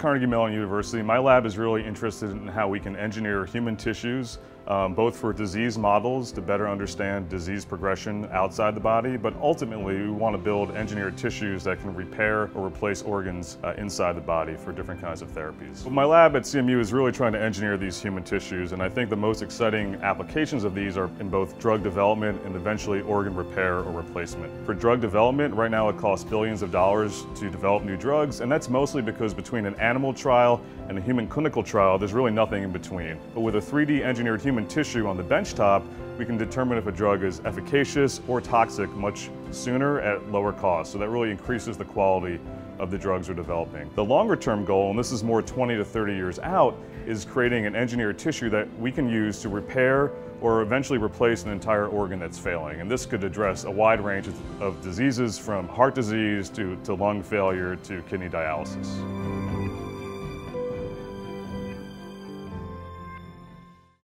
Carnegie Mellon University, my lab is really interested in how we can engineer human tissues um, both for disease models to better understand disease progression outside the body, but ultimately we want to build engineered tissues that can repair or replace organs uh, inside the body for different kinds of therapies. my lab at CMU is really trying to engineer these human tissues, and I think the most exciting applications of these are in both drug development and eventually organ repair or replacement. For drug development, right now it costs billions of dollars to develop new drugs, and that's mostly because between an animal trial and a human clinical trial, there's really nothing in between. But with a 3D engineered human tissue on the benchtop, we can determine if a drug is efficacious or toxic much sooner at lower cost. So that really increases the quality of the drugs we're developing. The longer term goal, and this is more 20 to 30 years out, is creating an engineered tissue that we can use to repair or eventually replace an entire organ that's failing. And this could address a wide range of, diseases from heart disease to, to lung failure to kidney dialysis.